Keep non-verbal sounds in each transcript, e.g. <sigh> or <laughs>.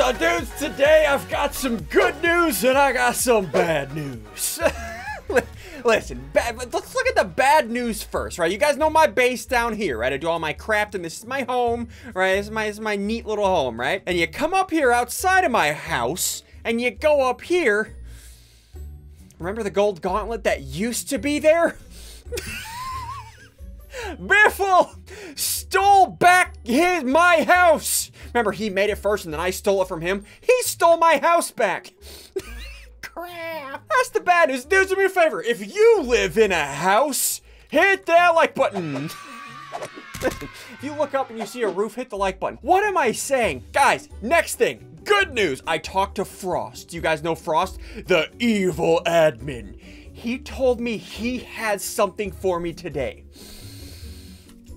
So, dudes, today I've got some good news and I got some bad news. <laughs> Listen, bad, let's look at the bad news first, right? You guys know my base down here, right? I do all my craft and this is my home, right? This is my, this is my neat little home, right? And you come up here outside of my house and you go up here. Remember the gold gauntlet that used to be there? <laughs> Biffle stole back his my house. Remember, he made it first and then I stole it from him. He stole my house back. <laughs> Crap. That's the bad news. Do me a favor. If you live in a house, hit that like button. <laughs> if you look up and you see a roof, hit the like button. What am I saying? Guys, next thing. Good news. I talked to Frost. You guys know Frost? The evil admin. He told me he has something for me today.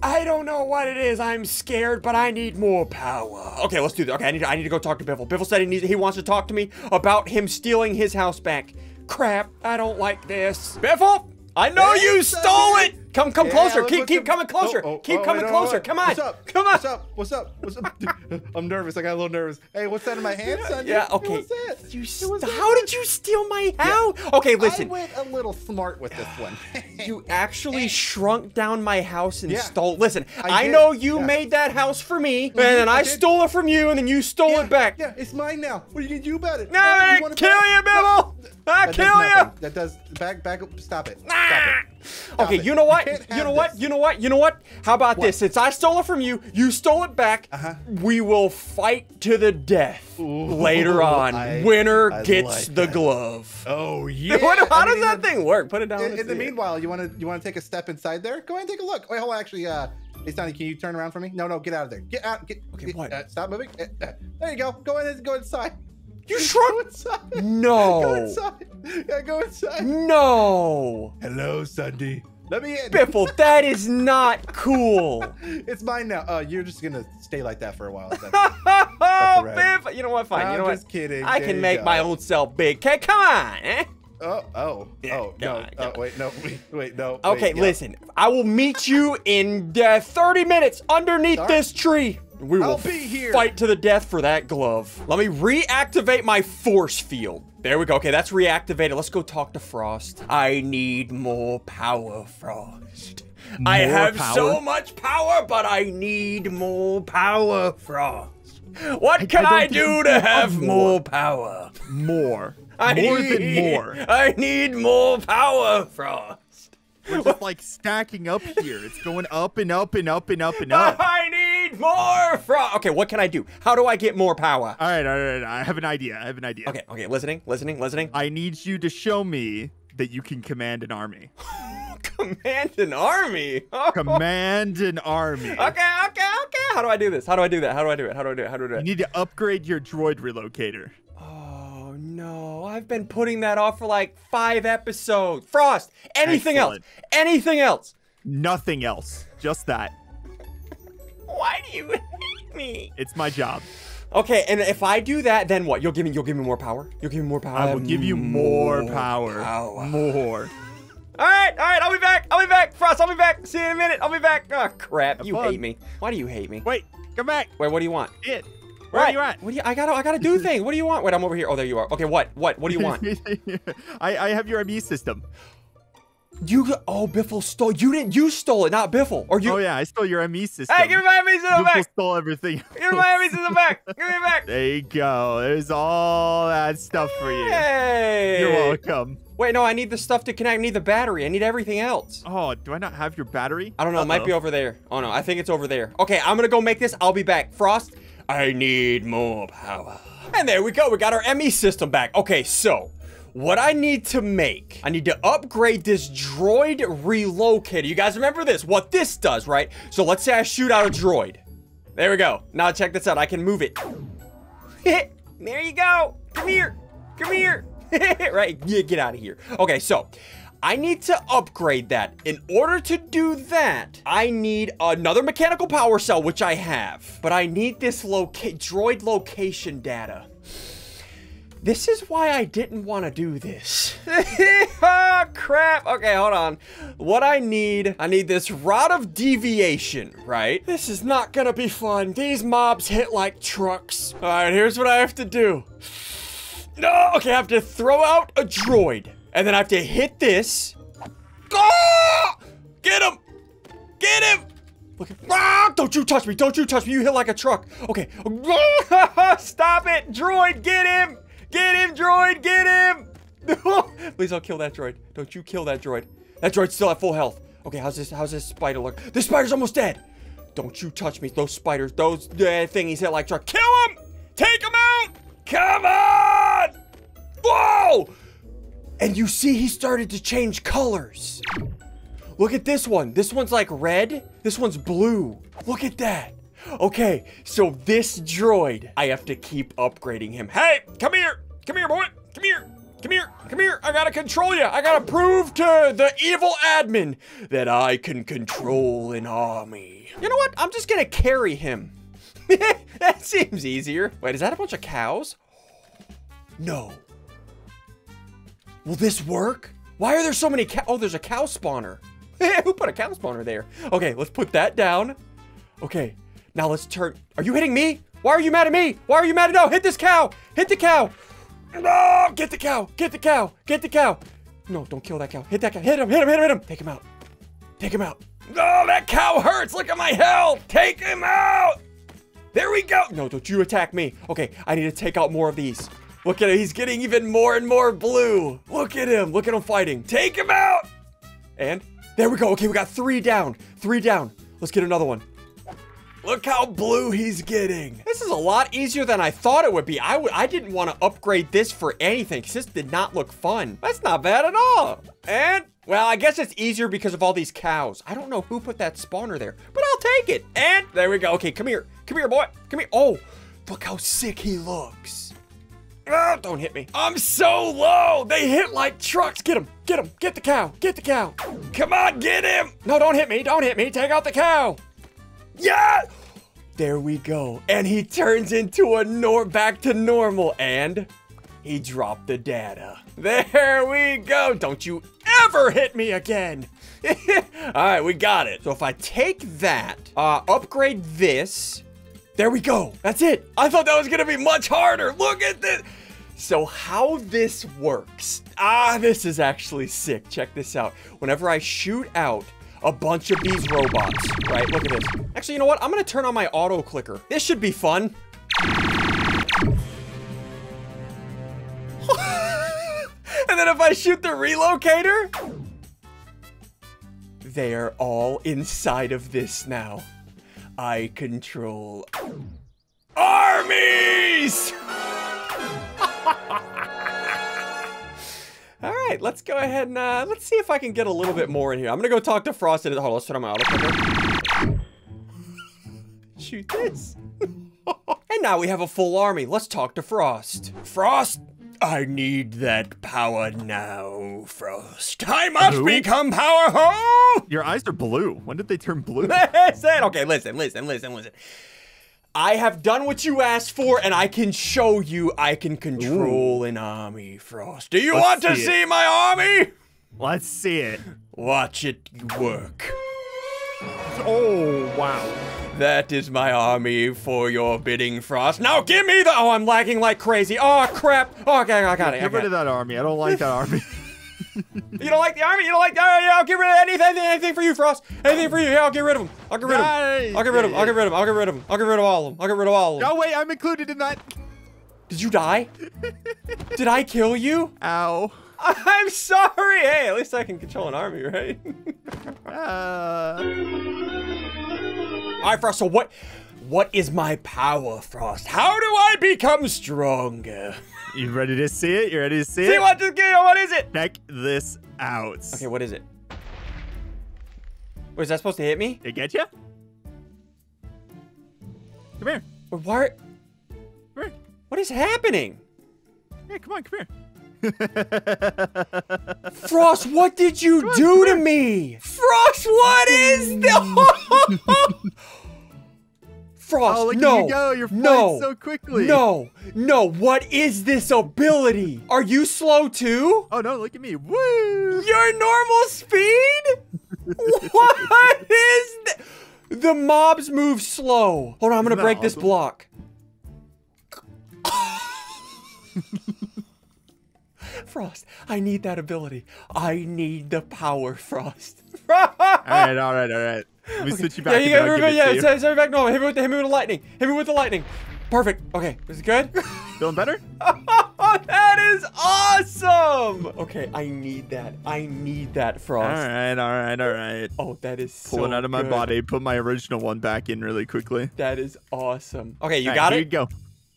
I don't know what it is. I'm scared, but I need more power. Okay, let's do that. Okay, I need to, I need to go talk to Biffle. Biffle said he needs he wants to talk to me about him stealing his house back. Crap, I don't like this. Biffle, I know Hey, you stole it. Come, come Yeah, closer. Keep, keep coming closer. Oh, oh, keep oh, coming wait, closer. Come on. What's up? Come on. What's up? What's up? What's up? <laughs> I'm nervous. I got a little nervous. Hey, what's that in my hand, son? Yeah, Hey, okay. What's that? You st- what's that? how did you steal my house? Okay, listen. I went a little smart with this one. <sighs> <laughs> You actually shrunk down my house and Yeah. stole. Listen, I, I know you yeah. made that house for me, mm-hmm. and then I, I stole it from you, and then you stole yeah, it back. Yeah, it's mine now. What are you gonna do about it? No, Huh? I'm gonna kill you, Bibble! I'll That kill you! That does back back up. Stop it. Stop it. Stop Okay, it. you know what? You, have know what? You know what? You know what? How about What? this? Since I stole it from you, you stole it back. Uh-huh. We will fight to the death later on. I- Winner I gets like the that. glove. Oh <laughs> yeah. What, how I does mean, that the- thing work? Put it down. In, in the meanwhile, you want to you want to take a step inside there? Go ahead and take a look. Wait, hold on. Actually, uh, hey Sonny, can you turn around for me? No, no, get out of there. Get out. Get. Okay, get- what? Uh, stop moving. Uh, uh, there you go. Go in. And go inside. You Go shrunk. inside. Go No. inside. Yeah, go inside. No. Hello, Sunday. Let me in. Biffle, that is not cool. <laughs> It's mine now. Uh, you're just gonna stay like that for a while. <laughs> That's- oh, all right. Biff. You know what? Fine. I'm you know what? just kidding. I There can make go. my own self big. Okay, come on. Eh? Oh, oh, oh, no. on, Oh, wait, no, <laughs> wait, wait, no. wait, Okay, yeah. listen. I will meet you in uh, 30 minutes underneath right. this tree. We will I'll be here. fight to the death for that glove. Let me reactivate my force field. There we go. Okay, that's reactivated. Let's go talk to Frost. I need more power, Frost. More I have power? so much power, but I need more power, Frost. What can don't I, do to have have more more. power? More. I more need, than more. I need more power, Frost. We're just like stacking up here. It's going up and up and up and up and up. <laughs> I more Frost. Okay, what can I do? How do I get more power? All right, all right, all right. I have an idea. I have an idea. Okay, okay, listening, listening, listening. I need you to show me that you can command an army. <laughs> Command an army. <laughs> Command an army. Okay, okay, okay. How do I do this? How do I do that? How do I do it? How do I do it? How do I do it? You need to upgrade your droid relocator. Oh no, I've been putting that off for like five episodes. Frost, anything Excellent. else? Anything else? Nothing else. Just that. Why do you <laughs> hate me? It's my job. Okay, and if I do that, then what? You'll give me you'll give me more power? You'll give me more power? I will give you more power. power. More. All right, all right, I'll be back. I'll be back. Frost, I'll be back. See you in a minute. I'll be back. Oh, crap. You fun. hate me. Why do you hate me? Wait, come back. Wait, what do you want? It. Where What? are you at? What do you? I gotta, I gotta do things. What do you want? Wait, I'm over here. Oh, there you are. Okay, what? What? What do you want? <laughs> I, I have your ME system. You? Oh, Biffle stole. You didn't. You stole it, not Biffle. Or you? oh yeah, I stole your ME system. Hey, give me my ME system Google back. stole everything. <laughs> Give me my ME system back. Give me it back. There you go. There's all that stuff for you. Hey. You're welcome. Wait, no, I need the stuff to connect. I need the battery. I need everything else. Oh, do I not have your battery? I don't know. It might be over there. Oh no, I think it's over there. Okay, I'm gonna go make this. I'll be back. Frost, I need more power. And there we go. We got our ME system back. Okay, so what I need to make, I need to upgrade this droid relocator. You guys remember this? What this does, right? So let's say I shoot out a droid. There we go. Now check this out. I can move it. <laughs> there you go. Come here. Come here. <laughs> right, yeah, get out of here. Okay, so I need to upgrade that. In order to do that, I need another mechanical power cell, which I have. But I need this loca droid location data. This is why I didn't want to do this. oh, <laughs> crap. Okay, hold on. What I need, I need this rod of deviation, right? This is not gonna be fun. These mobs hit like trucks. All right, here's what I have to do. No, okay, I have to throw out a droid. And then I have to hit this. Ah! Get him! Get him! Look at, ah, don't you touch me! Don't you touch me! You hit like a truck. Okay. <laughs> Stop it! Droid, get him! Get him, droid! Get him! <laughs> Please don't kill that droid. Don't you kill that droid. That droid's still at full health. Okay, how's this? How's this spider look? This spider's almost dead. Don't you touch me. Those spiders, those uh, thingies hit like truck. Kill him! Take him out! Come on! Whoa! And you see he started to change colors. Look at this one. This one's like red. This one's blue. Look at that. Okay, so this droid, I have to keep upgrading him. Hey, come here. Come here, boy. Come here. Come here. Come here. I gotta control you. I gotta prove to the evil admin that I can control an army. You know what? I'm just gonna carry him. <laughs> that seems easier. Wait, is that a bunch of cows? No. Will this work? Why are there so many cow- Oh, there's a cow spawner. <laughs> Who put a cow spawner there? Okay, let's put that down. Okay, now let's turn. Are you hitting me? Why are you mad at me? Why are you mad at no? Hit this cow. Hit the cow. No, get the cow. Get the cow. Get the cow. No, don't kill that cow. Hit that cow. Hit him. Hit him. Hit him. Hit him. Take him out. Take him out. No, that cow hurts. Look at my health. Take him out. There we go. No, don't you attack me. Okay, I need to take out more of these. Look at him. He's getting even more and more blue. Look at him. Look at him fighting. Take him out. And there we go. Okay, we got three down. Three down. Let's get another one. Look how blue he's getting. This is a lot easier than I thought it would be. I, I didn't want to upgrade this for anything because this did not look fun. That's not bad at all. And, well, I guess it's easier because of all these cows. I don't know who put that spawner there, but I'll take it. And there we go. Okay, come here. Come here, boy. Come here. Oh, look how sick he looks. Ah, don't hit me. I'm so low. They hit like trucks. Get him. Get him. Get the cow. Get the cow. Come on, get him. No, don't hit me. Don't hit me. Take out the cow. Yeah! There we go. And he turns into a nor back to normal and he dropped the data. <laughs> There we go. Don't you ever hit me again. <laughs> All right, we got it. So if I take that, uh, upgrade this, there we go. That's it. I thought that was gonna be much harder. Look at this. So how this works, ah, this is actually sick. Check this out. Whenever I shoot out a bunch of these robots, right? Look at this. Actually, you know what? I'm gonna turn on my auto clicker. This should be fun. <laughs> and then if I shoot the relocator, they're all inside of this now. I control armies! Right, let's go ahead and uh, let's see if I can get a little bit more in here. I'm gonna go talk to Frosted. Hold on, let's turn on my auto clicker. <laughs> Shoot this. <laughs> and now we have a full army. Let's talk to Frost. Frost, I need that power now, Frost. I must Who? become powerful. Your eyes are blue. When did they turn blue? <laughs> Listen, okay, listen, listen, listen, listen. I have done what you asked for, and I can show you I can control an army, Frost. Do you Let's want to see see my army? Let's see it. Watch it work. Oh, wow. That is my army for your bidding, Frost. Now give me the- Oh, I'm lagging like crazy. Oh, crap. Oh, okay, I got it. Get rid of that army. I don't like that army. <laughs> You don't like the army? You don't like the army? I'll get rid of anything, anything for you, Frost. Anything for you. Yeah, I'll get rid of them. I'll get rid of them. I'll get rid of them. I'll get rid of them. I'll get rid of them. I'll get rid of all of them. I'll get rid of all of them. No, wait. I'm included in that. Did you die? <laughs> Did I kill you? Ow. <laughs> I'm sorry. Hey, at least I can control an army, right? <laughs> Uh, All right, Frost. So what? What is my power, Frost? How do I become stronger? You ready to see it? You ready to see See it? See what? Just give What is it? Check this out. Okay, what is it? Wait, is that supposed to hit me? It get you? Come here. Wait, Why? Come here. What is happening? Hey, come on, come here. <laughs> Frost, what did you do to me? Frost, what is <laughs> the? <laughs> Frost, Oh, look no, at you go. You're flying no, so quickly. no, no. What is this ability? Are you slow too? Oh no, look at me. Woo! Your normal speed? what is th- The mobs move slow. Hold on, I'm gonna Isn't that break this block. <laughs> Frost, I need that ability. I need the power, Frost. <laughs> All right, all right, all right. Let me switch you back. yeah, you gotta it. it Yeah, you. send send back normal. Hit me with the, hit me with the lightning. Hit me with the lightning. Perfect. Okay, is it good? <laughs> Feeling better? <laughs> that is awesome. Okay, I need that. I need that, Frost. right, all right, all right. Oh, that is Pull it so out of my good. body. Put my original one back in really quickly. That is awesome. Okay, you All right, got here it. you go.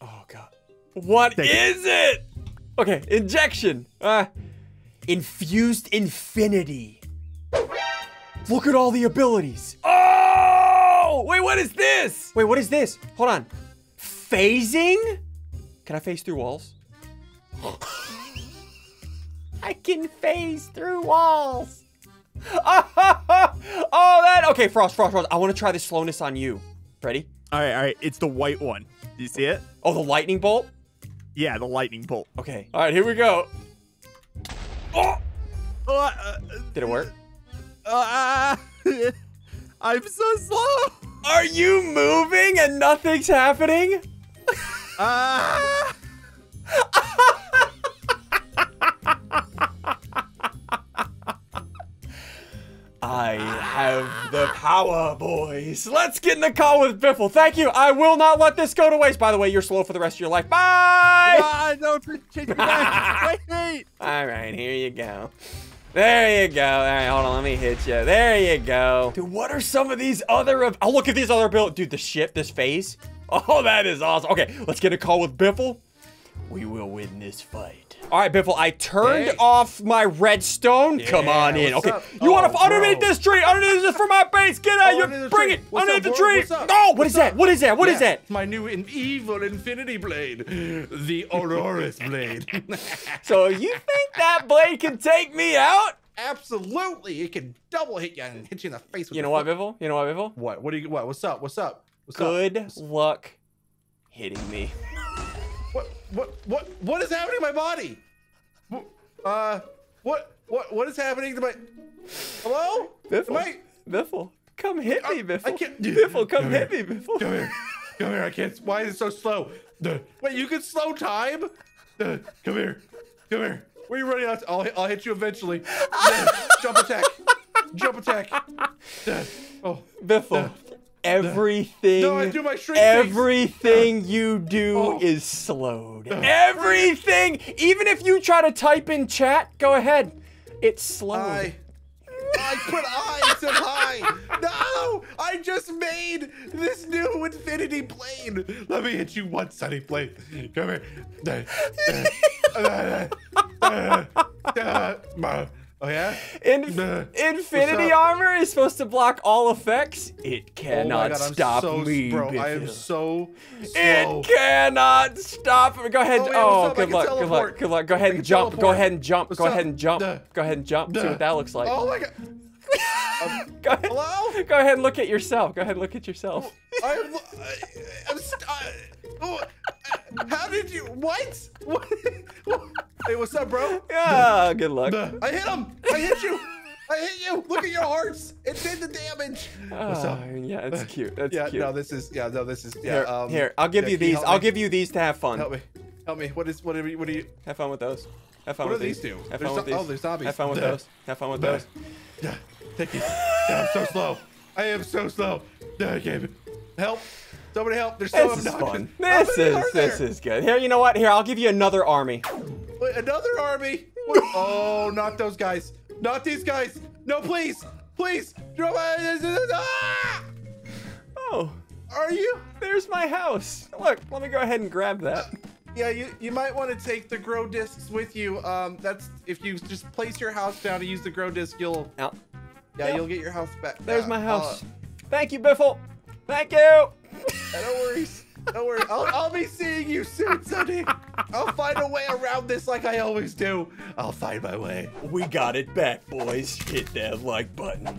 Oh god. What Take it. is it? Okay, injection. Uh infused infinity. Look at all the abilities. Oh! Wait, what is this? Wait, what is this? Hold on. Phasing? Can I phase through walls? <laughs> I can phase through walls. <laughs> oh, that okay, Frost, Frost, Frost. I want to try the slowness on you. Ready? All right, all right. It's the white one. Do you see it? Oh, the lightning bolt? Yeah, the lightning bolt. Okay. All right, here we go. Oh! Uh, uh, Did it work? uh, <laughs> I'm so slow. Are you moving and nothing's happening? Ah! <laughs> I have the power, boys. Let's get in the call with Biffle. Thank you. I will not let this go to waste. By the way, you're slow for the rest of your life. Bye. Ah, no, change me back. <laughs> Wait. All right, here you go. There you go. All right, hold on. Let me hit you. There you go. Dude, what are some of these other... Oh, look at these other abilities. Dude, the ship, this phase. <laughs> Oh, that is awesome. Okay, let's get a call with Biffle. We will win this fight. All right, Biffle, I turned Hey. off my redstone. Come on in. Okay, up? you want to Oh, underneath this tree? Underneath this for my base. Get out. Oh, you bring it. What's underneath up, the tree. No, what is that? What is that? What is Yeah, that? My new in- evil infinity blade, the Auroras blade. <laughs> So you think that blade can take me out? Absolutely, it can double hit you and hit you in the face. With You know what, foot. Biffle? You know what, Biffle? What? What do you? What? What's up? What's up? What's Good Up? luck hitting me. What? What? What? Is happening to my body? Uh, what? What? What is happening to my? Hello? Biffle. Am I? Biffle, come hit me, Biffle. I can't- Biffle, come Come hit here. me, Biffle. Come here. Come here. I can't. Why is it so slow? Wait, you can slow time? Come here. Come here. Where are you running out? I'll, hit- I'll hit you eventually. Jump attack. Jump attack. Oh. Biffle, everything, No, I do my shrink things. everything you do Oh. is slowed. Everything, even if you try to type in chat, go ahead. It's slowed. I. I put I instead of hi. No! I just made this new infinity plane. Let me hit you once, Sunny plane. Come here. Oh yeah? In- Infinity armor is supposed to block all effects. It oh cannot oh God, stop I'm so, me, bro. I am so slow. It cannot stop me. Go ahead. Oh, Oh, wait, good luck. Good luck. Good luck. Go ahead and jump. Go ahead and jump. What's Go up? ahead and jump. Duh. Go ahead and jump. See what that looks like. Oh my god. <laughs> Um, go ahead. Hello? Go ahead and look at yourself. Go ahead and look at yourself. Oh, I'm, I, I'm st- I, oh, uh, how did you? What? <laughs> what? Hey, what's up, bro? Yeah. Good luck. I hit him. I hit you. I hit you. Look at your hearts. It did the damage. What's up? Oh, yeah, it's <laughs> cute. That's Yeah, cute. no, this is yeah, no, this is yeah. here, um, here, I'll give yeah, you these. help I'll me? give you these to have fun. Help me. Help me. What is what are you, what are you? Have fun with those. Have fun What with do these these. do? Have There's fun with zo- oh, these. there's zombies. Have fun with those. Have fun with those. Yeah, take it. Yeah, I'm so slow. I am so slow. Yeah, I can't. Help! Somebody help! There's so This is fun. This is this there? is good. Here, you know what? Here, I'll give you another army. Wait, another army. What? <laughs> Oh, not those guys. Not these guys. No, please, please. Ah! Oh, Are you? there's my house. Look, let me go ahead and grab that. Yeah, you you might want to take the grow discs with you. Um, that's if you just place your house down and use the grow disc, you'll Now, yeah, Yeah. you'll get your house back. there's Yeah, my house. uh, Thank you, Biffle. Thank you. <laughs> No worries. No worries. I'll, I'll be seeing you soon, Sunny. I'll find a way around this like I always do. I'll find my way. We got it back, boys. Hit that like button.